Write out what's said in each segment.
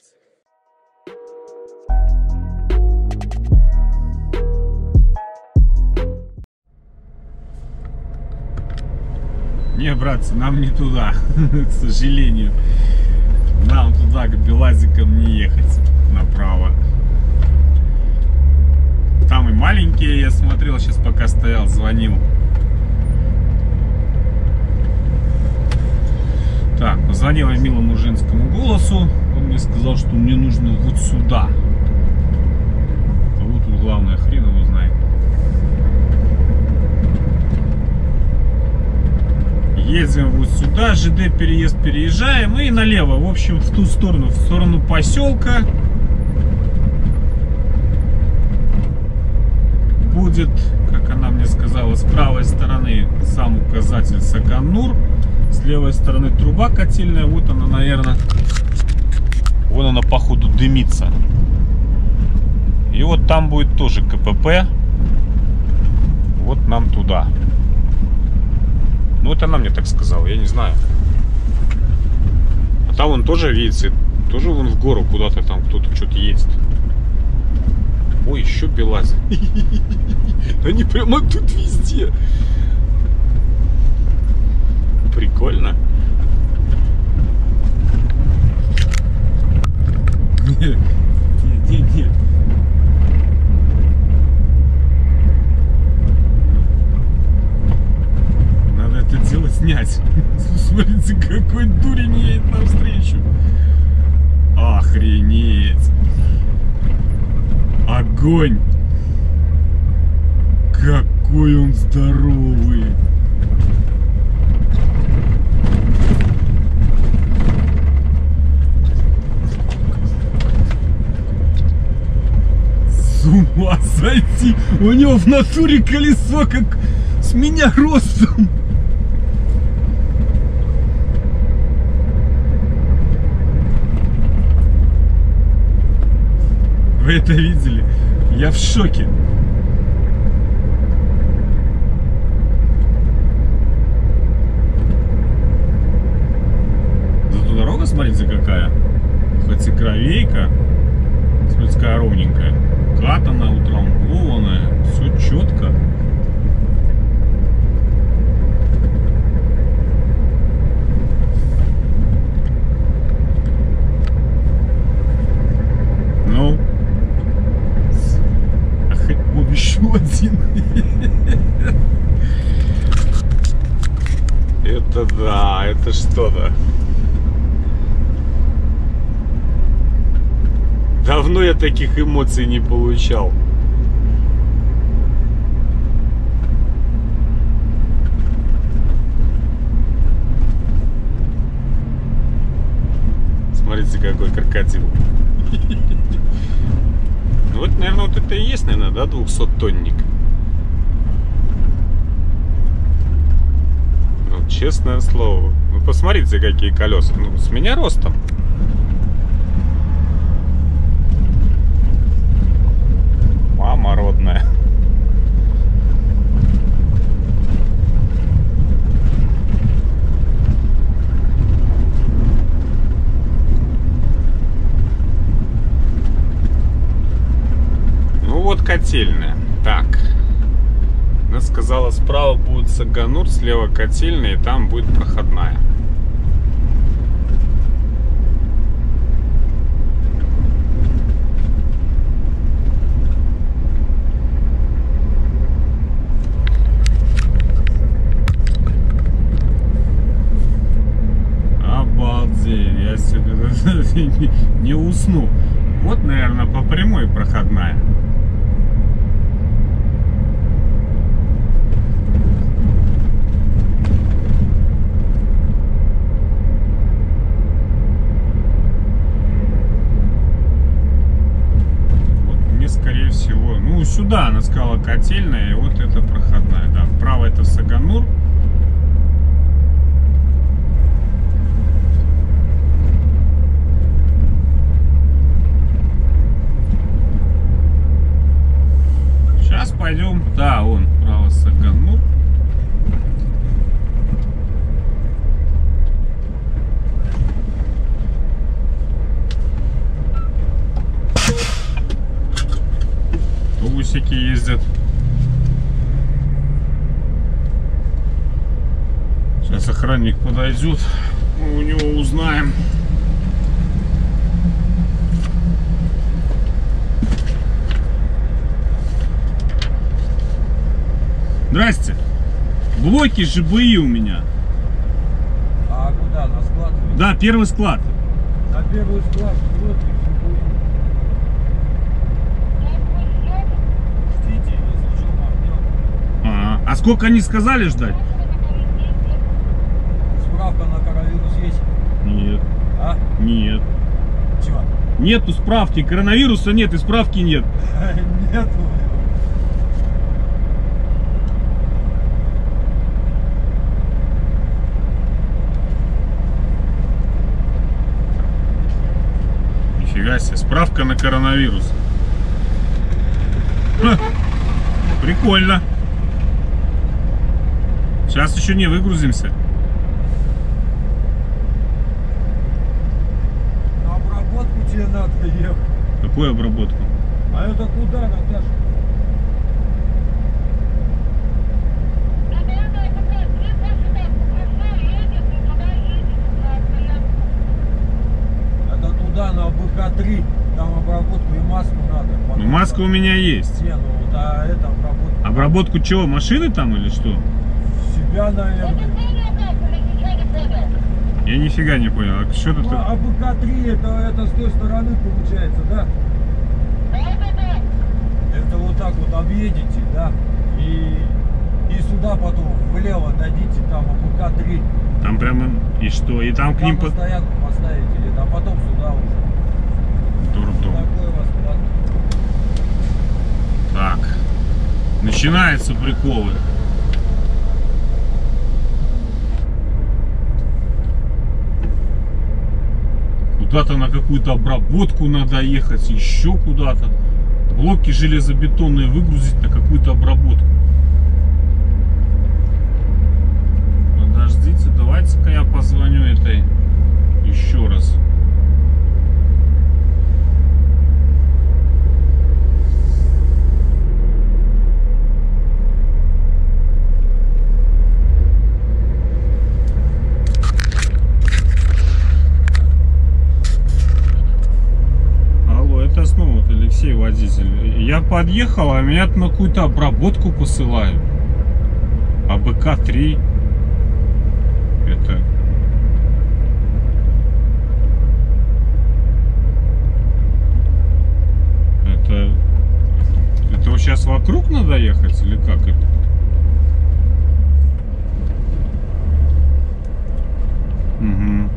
братцы. Не, братцы, нам не туда, к сожалению. Нам туда, к Белазикам не ехать направо. Там и маленькие, я смотрел, сейчас пока стоял, звонил. Так, позвонил я милому женскому голосу. Мне сказал, что мне нужно вот сюда. А вот тут главное, хрен его знает. Ездим вот сюда, ЖД переезд переезжаем и налево, в общем, в ту сторону, в сторону поселка. Будет, как она мне сказала, с правой стороны сам указатель Саганур, с левой стороны труба котельная, вот она, наверное, вон она походу дымится. И вот там будет тоже КПП, вот нам туда. Ну, это она мне так сказала, я не знаю. А там он тоже видите, тоже вон в гору куда-то там кто-то что-то едет. Ой, еще Белаз. Они прямо тут везде. Прикольно. Не. Надо это дело снять. Смотрите, какой дурень едет навстречу. Охренеть. Огонь. Какой он здоровый. С ума сойти! У него в натуре колесо как с меня ростом. Вы это видели? Я в шоке. Зато дорога, смотрите, какая. Хоть и кровейка, смотрите, какая ровненькая. Катанная, утрамбованная, все четко. Ну, Ах, вот еще один. Это да, это что-то. Давно я таких эмоций не получал. Смотрите, какой крокодил. Ну вот, наверное, вот это и есть, наверное, да, 200-тонник. Ну, честное слово. Ну, посмотрите, какие колеса. Ну, с меня ростом. Мама родная. Ну вот котельная. Так. Она сказала, справа будет Саганур, слева котельная, и там будет проходная. Обалдеть, я сегодня не, усну. Вот, наверное, по прямой проходная. Вот мне, скорее всего, ну, сюда она сказала котельная, и вот это проходная, да. Вправо это Саганур. Сейчас пойдем, да, он, право Саганур. Всякие ездят. Сейчас охранник подойдет, мы у него узнаем. Здрасте. Блоки ЖБИ у меня. А куда? На склад? Да, первый склад. На первый склад. Вот и всё будет. Ждите, если что, махнем. Ага. А сколько они сказали ждать? Справка на коронавирус есть? Нет. А? Нет. Чего? Нету справки. Коронавируса нет и справки нет. Нету. Нифига себе. Справка на коронавирус. Прикольно. Сейчас еще не выгрузимся. На обработку тебе надо ехать. Какую обработку? А это куда, Наташа? Это туда, на БК-3. Там обработку и маску надо. Ну, маска у меня есть. Не, ну вот, а это обработка. Обработку чего? Машины там или что? Наверное. Я нифига не понял. А что Ну, тут? а БК-3 это, это с той стороны получается, да? Это вот так вот объедете, да? И, и сюда потом влево дадите, там АБК-3. Там прямо и что? И там к Там ним на по... стоянку поставите, а потом сюда уже. Дурдом. Так. Начинаются приколы. Куда-то на какую-то обработку надо ехать, еще куда-то. Блоки железобетонные выгрузить на какую-то обработку. Подождите, давайте-ка я позвоню этой еще раз. Алексей водитель. Я подъехал, а меня на какую-то обработку посылают. А АБК-3. Это... Это... Это сейчас вокруг надо ехать или как это? Угу.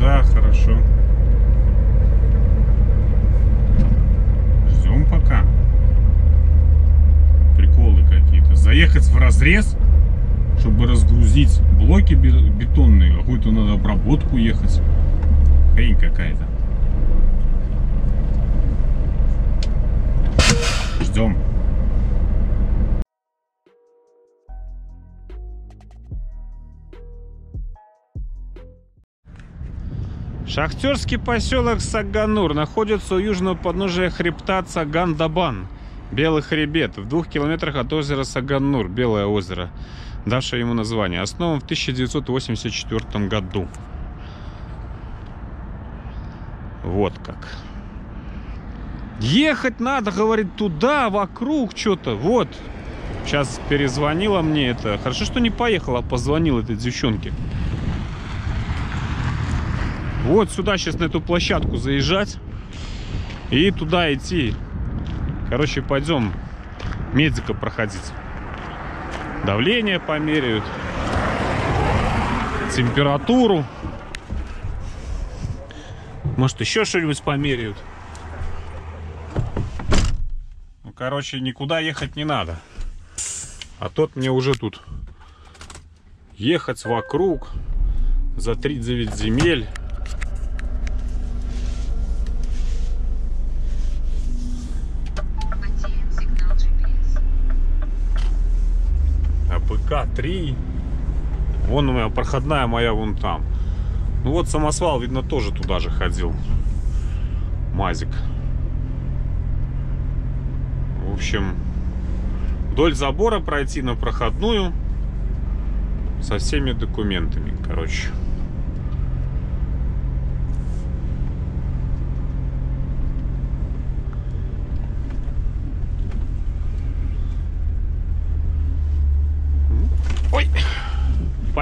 Да, хорошо. Ждем пока. Приколы какие-то. Заехать в разрез, чтобы разгрузить блоки бе- бетонные. Какую-то надо обработку ехать. Хрень какая-то. Ждем. Шахтерский поселок Саганур находится у южного подножия хребта Цаган-Дабан, Белый хребет, в двух километрах от озера Саганур, Белое озеро, давшее ему название, основан в 1984 году. Вот как. Ехать надо, говорит, туда, вокруг, что-то. Вот. Сейчас перезвонила мне это. Хорошо, что не поехала, а позвонил этой девчонке. Вот сюда сейчас на эту площадку заезжать. И туда идти. Короче, пойдем медика проходить. Давление померяют. Температуру. Может, еще что-нибудь померяют. Ну, короче, никуда ехать не надо. А тот мне уже тут ехать вокруг за 39 земель. АПК-3. Вон у меня проходная моя вон там. Ну вот самосвал, видно, тоже туда же ходил. Мазик. В общем, вдоль забора пройти на проходную со всеми документами, короче.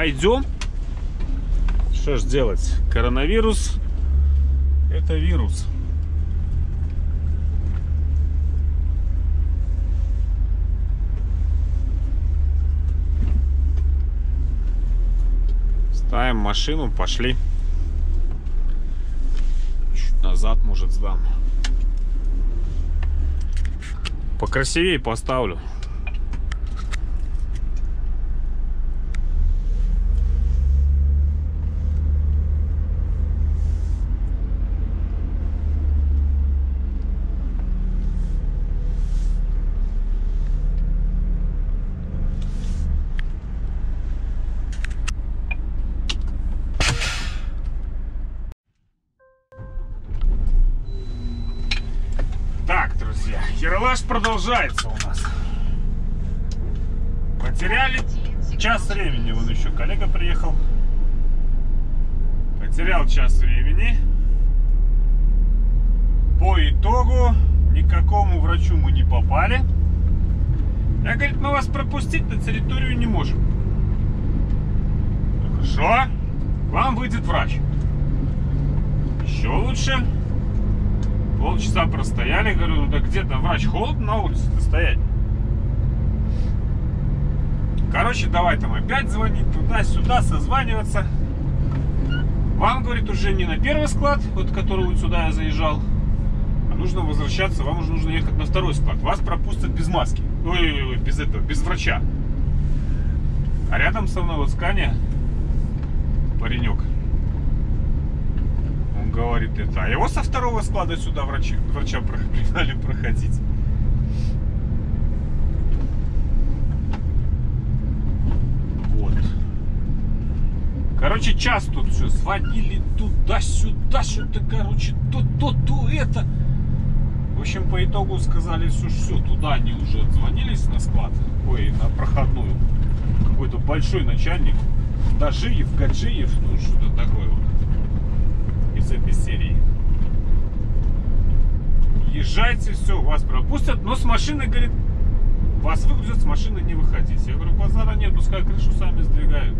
Пойдем. Что ж делать? Коронавирус это вирус. Ставим машину, пошли. Чуть назад, может, сдам. Покрасивее поставлю. Продолжается у нас. Потеряли час времени. Вон еще коллега приехал. Потерял час времени. По итогу никакому врачу мы не попали. Я, говорит, мы вас пропустить на территорию не можем. Хорошо. Вам выйдет врач. Еще лучше. Полчаса простояли, говорю, ну да где там врач? Холодно на улице стоять. Короче, давай там опять звонить туда-сюда, созваниваться. Вам, говорит, уже не на первый склад, вот который вот сюда я заезжал, а нужно возвращаться, вам уже нужно ехать на второй склад. Вас пропустят без маски. Ой, ой, без этого, без врача. А рядом со мной вот Сканя, паренек, говорит это, а его со второго склада сюда врачи, врача пригнали проходить. Вот. Короче, час тут все звонили туда-сюда, что-то, короче, то, то, то, это. В общем, по итогу сказали, все, все, туда они уже отзвонились на склад, ой, на проходную. Какой-то большой начальник, Дажиев, Гаджиев, ну что-то такое вот из этой серии. Езжайте, все, вас пропустят, но с машины, говорит, вас выгрузят, с машины не выходите. Я говорю, базара нет, пускай крышу сами сдвигают.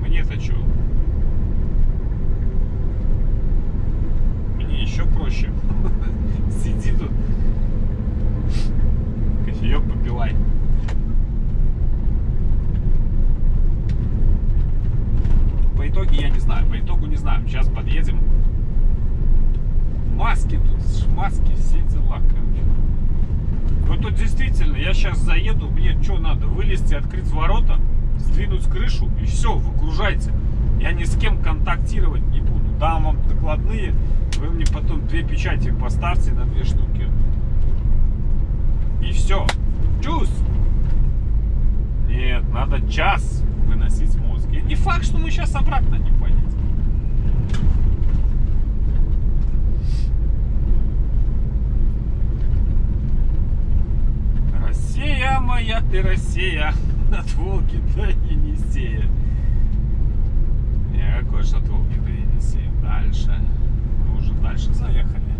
Мне-то что? Мне еще проще. Сиди тут. Кофеек попивай. По итоге я не знаю. По итогу не знаю. Сейчас подъедем. Маски тут, маски, все дела, короче. Ну тут действительно, я сейчас заеду, мне что надо? Вылезти, открыть ворота, сдвинуть крышу и все, выгружайте. Я ни с кем контактировать не буду. Дам вам докладные, вы мне потом две печати поставьте на две штуки. И все. Чус! Нет, надо час выносить мозг. Не факт, что мы сейчас обратно не поедем. Россия моя, ты Россия, от Волги до Енисея. Не, какой же от Волги до Енисея. Дальше. Мы уже дальше заехали.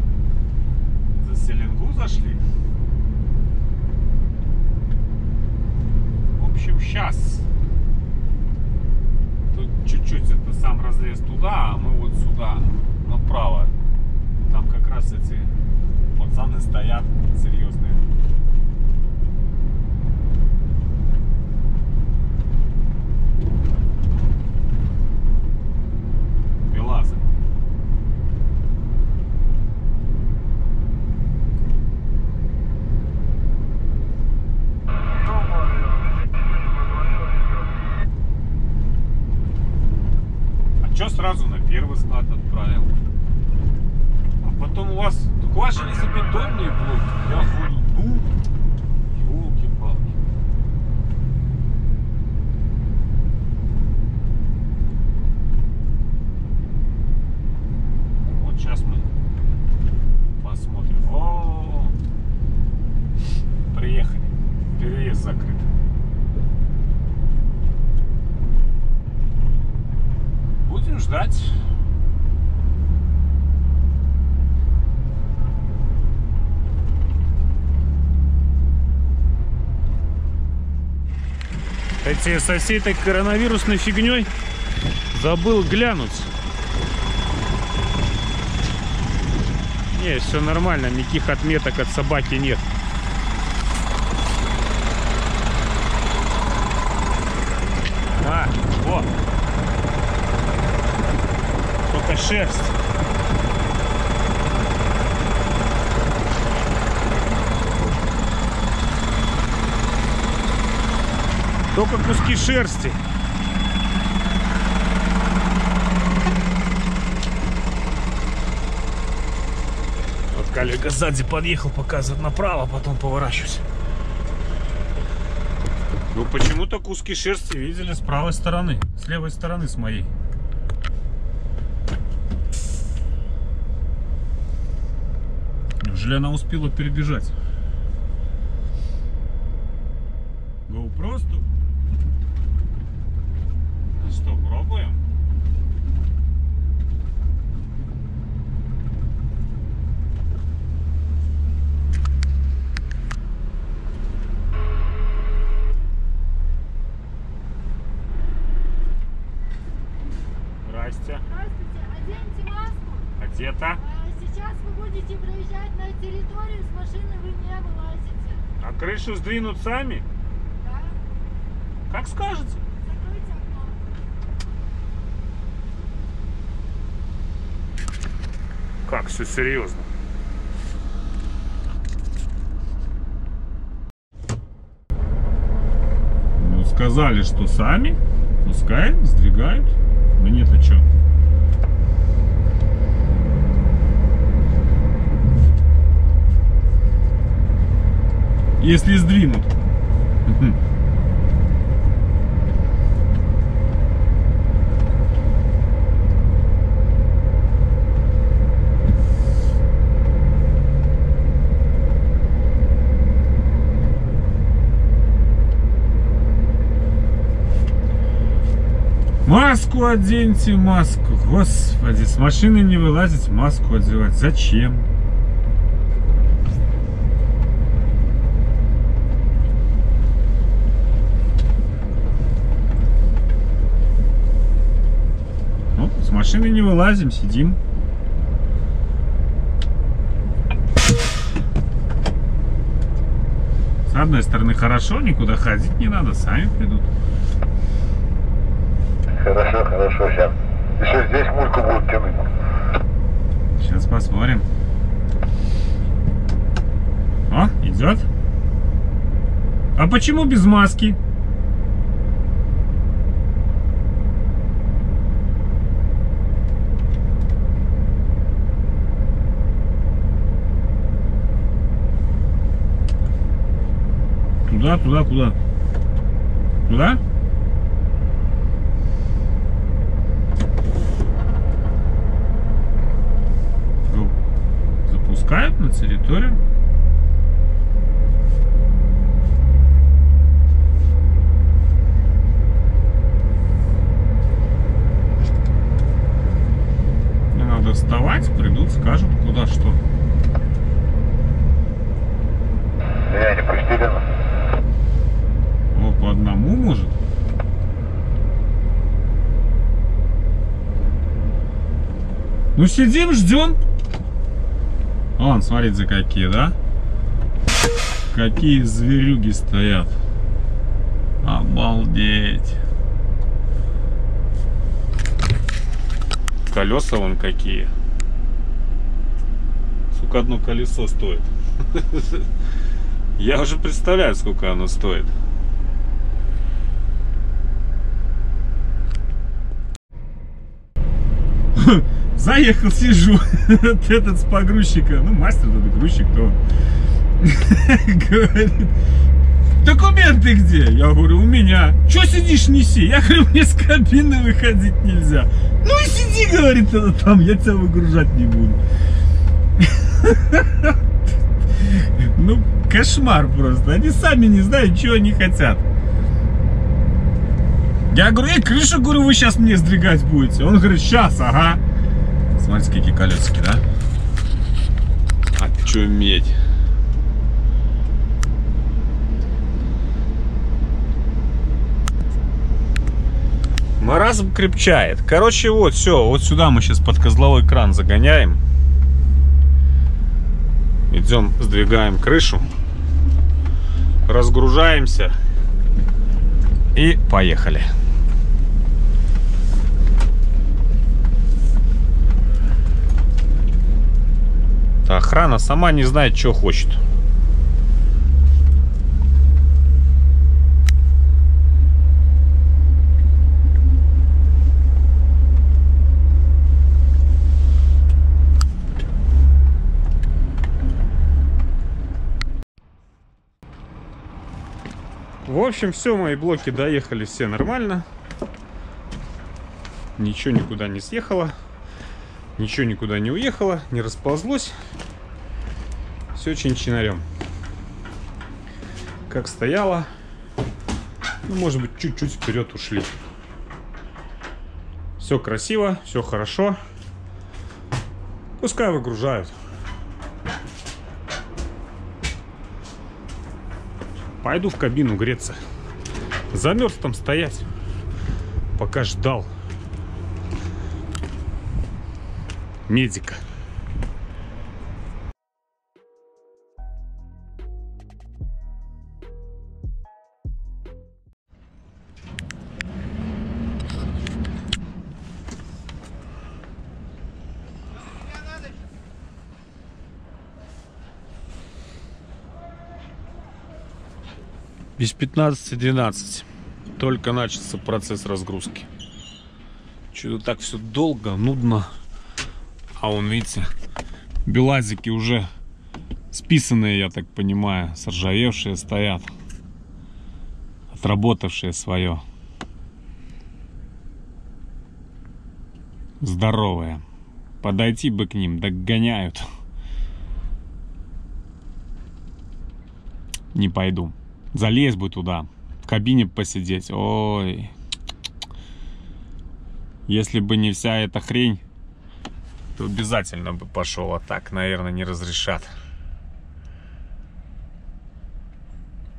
За Селенгу зашли чуть-чуть это сам разрез туда, а мы вот сюда, направо. Там как раз эти пацаны стоят серьезно. Эти со всей этой коронавирусной фигней забыл глянуть. Не, все нормально, никаких отметок от собаки нет. А, вот. Только шерсть. Только куски шерсти. Вот коллега сзади подъехал, показывает направо, потом поворачиваюсь. Ну почему-то куски шерсти видели с правой стороны, с левой стороны с моей. Неужели она успела перебежать? GoPro что? Ну что, пробуем? Здрасте. Здравствуйте, оденьте маску. Одета? А, Сейчас вы будете проезжать на территорию, с машины вы не вылазите. А крышу сдвинут сами? Да? Как скажете. Как все серьезно? Ну, сказали, что сами. Пускай сдвигают. Мне-то что? Если сдвинут. Оденьте, маску. Господи, с машины не вылазить, маску одевать. Зачем? Ну, с машины не вылазим, сидим. С одной стороны хорошо, никуда ходить не надо, сами придут. Хорошо, хорошо, сейчас. Еще здесь мульку будут тянуть. Сейчас посмотрим. О, идет. А почему без маски? Туда, туда, куда? Туда? Запускают на территорию. Не надо вставать, придут, скажут, куда что. Меня не пустили. О, по одному может? Ну сидим, ждем. Вон, смотрите, какие, да? Какие зверюги стоят. Обалдеть. Колеса вон какие. Сколько одно колесо стоит. Я уже представляю, сколько оно стоит. Заехал, сижу. Этот с погрузчика, ну, мастер этот грузчик, то. Говорит, документы где? Я говорю, у меня. Че сидишь, неси? Я говорю, мне с кабины выходить нельзя. Ну и сиди, говорит, тогда там, я тебя выгружать не буду. Ну, кошмар просто. Они сами не знают, чего они хотят. Я говорю, эй, крышу, говорю, вы сейчас мне сдвигать будете. Он говорит, сейчас, ага. Смотрите, какие колесики, да? Очуметь. Маразм крепчает. Короче, вот, все, вот сюда мы сейчас под козловой кран загоняем. Идем, сдвигаем крышу. Разгружаемся. И поехали. Та охрана сама не знает, что хочет. В общем, все, мои блоки доехали все нормально. Ничего никуда не съехало. Ничего никуда не уехало, не расползлось. Все чин-чинарем. Как стояло. Ну, может быть, чуть-чуть вперед ушли. Все красиво, все хорошо. Пускай выгружают. Пойду в кабину греться. Замерз там стоять. Пока ждал. Медика. Без 15-12. Только начался процесс разгрузки. Что-то так все долго, нудно. А он, видите, белазики уже списанные, я так понимаю, соржавевшие стоят. Отработавшие свое. Здоровые. Подойти бы к ним, догоняют. Не пойду. Залезь бы туда. В кабине посидеть. Ой. Если бы не вся эта хрень, то обязательно бы пошел. А так, наверное, не разрешат.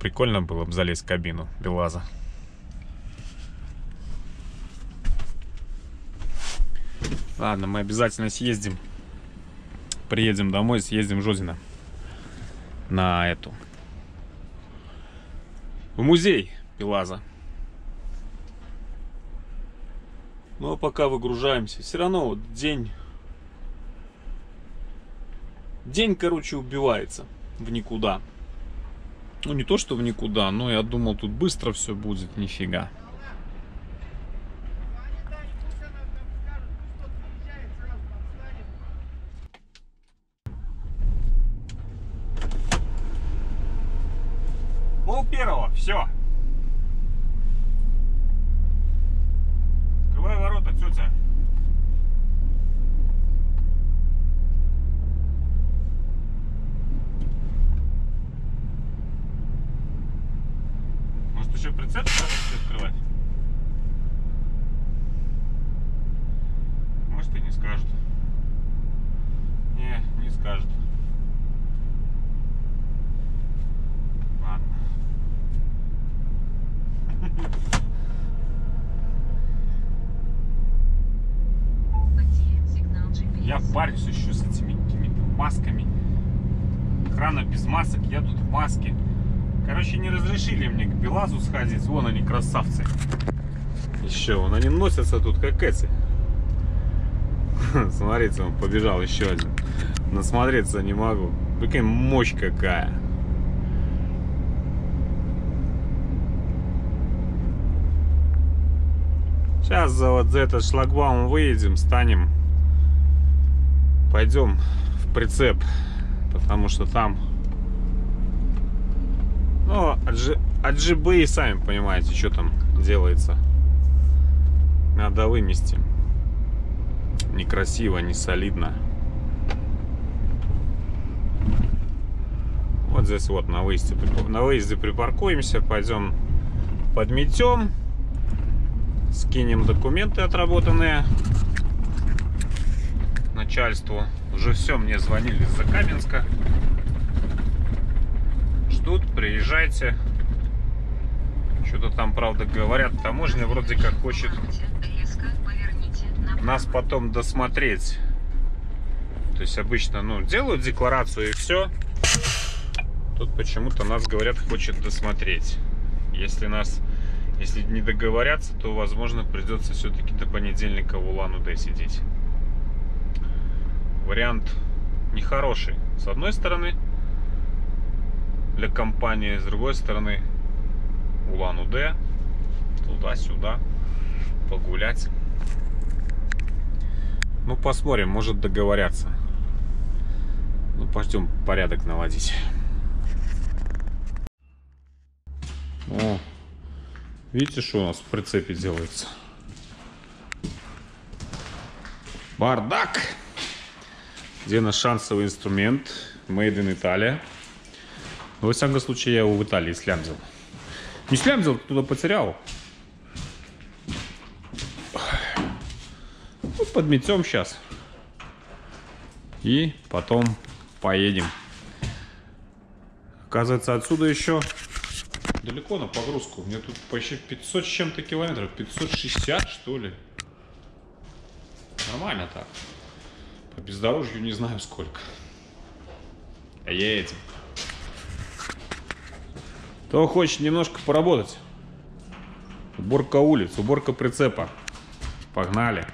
Прикольно было бы залезть в кабину Белаза. Ладно, мы обязательно съездим. Приедем домой, съездим в Жодино. На эту. В музей Пелаза. Ну а пока выгружаемся. Все равно вот день... День, короче, убивается в никуда. Ну не то, что в никуда, но я думал, тут быстро все будет. Нифига. Пол первого, все. Открывай ворота, тетя. Может еще прицеп скажете открывать? Может и не скажет. Не, не скажет. Ладно. Я парюсь еще с этими какими-то масками. Охрана без масок, я тут в маске. Короче, не разрешили мне к Белазу сходить. Вон они, красавцы. Еще, вон они носятся тут, как эти. Смотрите, он побежал еще один. Насмотреться не могу. Какая мощь какая. Сейчас за вот за этот шлагбаум выедем, станем. Пойдем в прицеп, потому что там... Ну, отжибы и сами понимаете, что там делается. Надо вымести. Некрасиво, не солидно. Вот здесь вот на выезде, на выезде припаркуемся, пойдем подметем, скинем документы отработанные начальству. Уже все, мне звонили из Закаменска. Ждут, приезжайте. Что-то там, правда, говорят, таможня вроде как хочет нас потом досмотреть. То есть обычно, ну, делают декларацию и все. Тут почему-то нас, говорят, хочет досмотреть. Если нас, если не договорятся, то, возможно, придется все-таки до понедельника в Улан-Удэ сидеть. Вариант нехороший. С одной стороны, для компании, с другой стороны, Улан-Удэ, туда-сюда, погулять. Ну, посмотрим, может договорятся. Ну, пойдем порядок наводить. О, видите, что у нас в прицепе делается? Бардак! Где наш шансовый инструмент? Made in Italia. Но, во всяком случае, я его в Италии слямзил. Не слямзил, туда потерял. Ну, подметем сейчас. И потом поедем. Оказывается, отсюда еще далеко на погрузку. У меня тут почти 500 с чем-то километров. 560, что ли? Нормально так. По бездорожью не знаю сколько. А едем. Кто хочет немножко поработать? Уборка улиц, уборка прицепа. Погнали.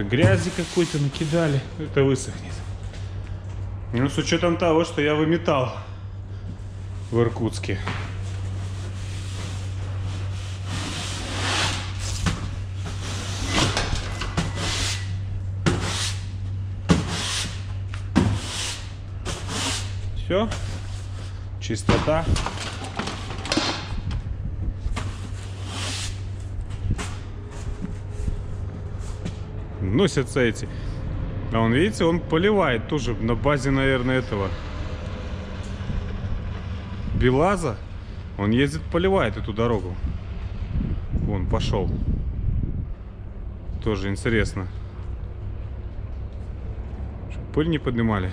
Что-то грязи какой-то накидали. Это высохнет. Ну, с учетом того, что я выметал в Иркутске. Все. Чистота. Носятся эти А он, видите, он поливает тоже на базе, наверное, этого Белаза. Он ездит, поливает эту дорогу. Вон, пошел. Тоже интересно. Чтоб пыль не поднимали.